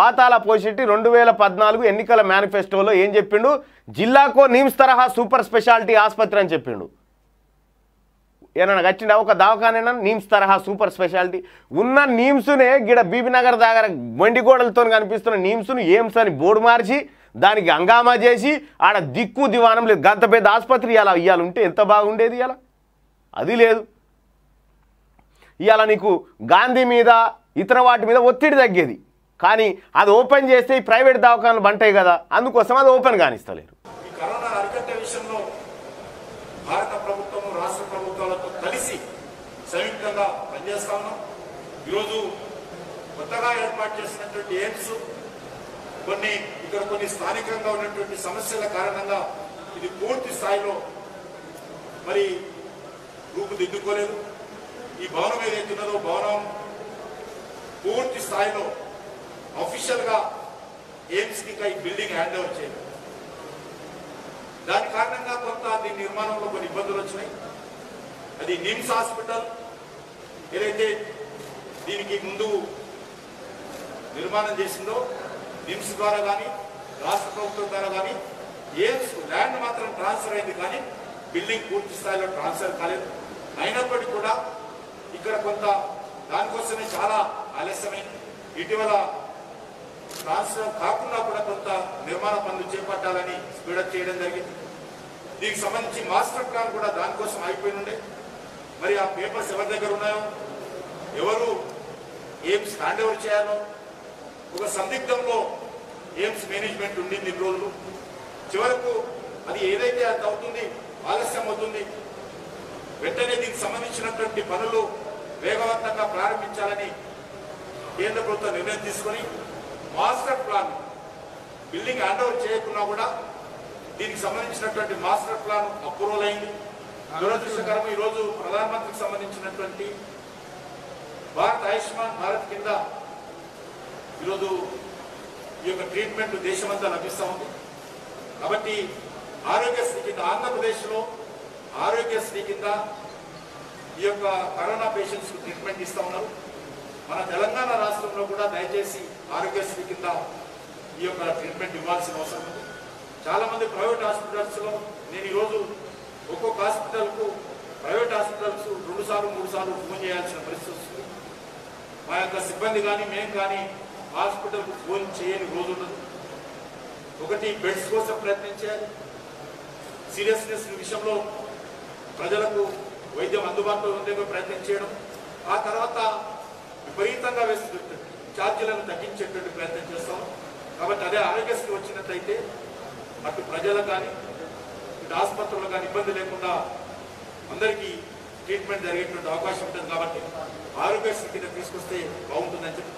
బాతాల పోషెట్టి రెండు వేల పద్నాలుగు ఎన్నికల మేనిఫెస్టోలో ఏం చెప్పిండు? జిల్లాకో నిమ్స్ తరహా సూపర్ స్పెషాలిటీ ఆసుపత్రి అని చెప్పిండు. ఏమన్నా కట్టిండా ఒక దవాఖానైనా? నీమ్స్ తరహా సూపర్ స్పెషాలిటీ. ఉన్న నీమ్స్నే గిడ బీబీనగర్ దగ్గర మొండిగోడలతో కనిపిస్తున్న నీమ్స్ను ఏమ్స్ అని బోర్డు మార్చి దానికి హంగామా చేసి ఆడ దిక్కు దివానం లేదు. గంత పెద్ద ఆసుపత్రి ఇలా ఇవాళ ఉంటే ఎంత బాగుండేది ఇలా అది లేదు. ఇవాళ నీకు గాంధీ మీద ఇతర వాటి మీద ఒత్తిడి తగ్గేది. కానీ అది ఓపెన్ చేస్తే ఈ ప్రైవేట్ దవాఖానలు బంటాయి కదా. అందుకోసం అది ఓపెన్ కానిస్తలేరు. ఈ కరోనా అరికట్టే విషయంలో భారత ప్రభుత్వం రాష్ట్ర ప్రభుత్వాలతో కలిసి సంయుక్తంగా పనిచేస్తా ఉన్నాం. ఈరోజు కొత్తగా ఏర్పాటు చేసినటువంటి ఎయిమ్స్ కొన్ని ఇక్కడ కొన్ని స్థానికంగా ఉన్నటువంటి సమస్యల కారణంగా ఇది పూర్తి స్థాయిలో మరి రూపుదిద్దుకోలేదు. ఈ భవనం ఏదైతే ఉన్నదో భవనం పూర్తి స్థాయిలో అఫీషియల్గా ఎయిమ్స్కి ఇంకా ఈ బిల్డింగ్ హ్యాండ్ ఓవర్ చేయలేదు దాని కారణంగా కొంత దీని నిర్మాణంలో కొన్ని ఇబ్బందులు వచ్చినాయి. అది నిమ్స్ హాస్పిటల్ ఏదైతే దీనికి ముందు నిర్మాణం చేసిందో నిమ్స్ ద్వారా కానీ రాష్ట్ర ప్రభుత్వం ద్వారా కానీ ఎయిమ్స్ ల్యాండ్ మాత్రం ట్రాన్స్ఫర్ అయింది కానీ బిల్డింగ్ పూర్తి స్థాయిలో ట్రాన్స్ఫర్ కాలేదు. అయినప్పటికీ కూడా ఇక్కడ కొంత దానికోసమే చాలా ఆలస్యమైంది. ఇటీవల ట్రాన్స్ఫర్ కాకుండా కూడా కొంత నిర్మాణ పనులు చేపట్టాలని స్పీడప్ చేయడం జరిగింది. దీనికి సంబంధించి మాస్టర్ ప్లాన్ కూడా దానికోసం అయిపోయి ఉండే మరి ఆ పేపర్స్ ఎవరి దగ్గర ఉన్నాయో ఎవరు ఏమ్స్ హ్యాండ్ ఓవర్ చేయాలో ఒక సందిగ్ధంలో ఎయిమ్స్ మేనేజ్మెంట్ ఉండింది ఇన్ని రోజులు. చివరకు అది ఏదైతే అది అవుతుంది ఆలస్యం అవుతుంది వెంటనే దీనికి సంబంధించినటువంటి పనులు వేగవంతంగా ప్రారంభించాలని కేంద్ర ప్రభుత్వం నిర్ణయం తీసుకొని master plan. Building hand over చేయకున్నా కూడా దీనికి సంబంధించినటువంటి మాస్టర్ ప్లాన్ అప్రూవల్ అయింది దురదృష్టకరం ఈరోజు ప్రధానమంత్రికి సంబంధించినటువంటి భారత్ ఆయుష్మాన్ భారత్ కింద ఈరోజు ఈ యొక్క ట్రీట్మెంట్ దేశమంతా లభిస్తూ ఉంది. కాబట్టి ఆరోగ్యశ్రీ కింద ఆంధ్రప్రదేశ్లో ఆరోగ్యశ్రీ కింద ఈ యొక్క కరోనా పేషెంట్స్కు ట్రీట్మెంట్ ఇస్తా ఉన్నారు. మన తెలంగాణ రాష్ట్రంలో కూడా దయచేసి ఆరోగ్యశ్రీ కింద ఈ యొక్క ట్రీట్మెంట్ ఇవ్వాల్సిన అవసరం ఉంది. చాలామంది ప్రైవేట్ హాస్పిటల్స్లో నేను ఈరోజు ఒక్కొక్క హాస్పిటల్కు ప్రైవేట్ హాస్పిటల్స్ రెండు సార్లు మూడు సార్లు ఫోన్ చేయాల్సిన పరిస్థితి వస్తుంది. మా యొక్క సిబ్బంది కానీ మేము కానీ హాస్పిటల్కు ఫోన్ చేయని రోజు ఉండదు ఒకటి బెడ్స్ కోసం ప్రయత్నించాలి. సీరియస్నెస్ విషయంలో ప్రజలకు వైద్యం అందుబాటులో ఉందేమో ప్రయత్నం చేయడం. ఆ తర్వాత విపరీతంగా వేస్తున్న ఛార్జీలను తగ్గించేటువంటి ప్రయత్నం చేస్తాం. కాబట్టి అదే ఆరోగ్యశ్రీ వచ్చినట్లయితే అటు ప్రజలకు కానీ ఇటు ఆసుపత్రులు కానీ ఇబ్బంది లేకుండా అందరికీ ట్రీట్మెంట్ జరిగేటువంటి అవకాశం ఉంటుంది కాబట్టి ఆరోగ్యశ్రీ కింద తీసుకొస్తే బాగుంటుందని చెప్పి